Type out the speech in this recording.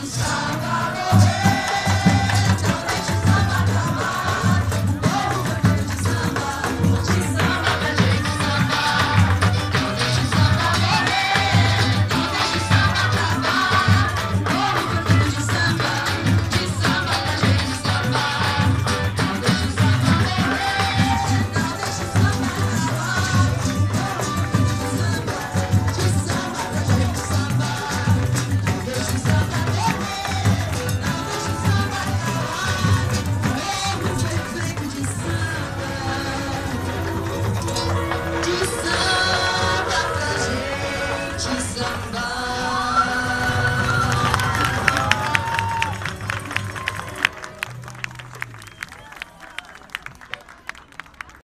to survive.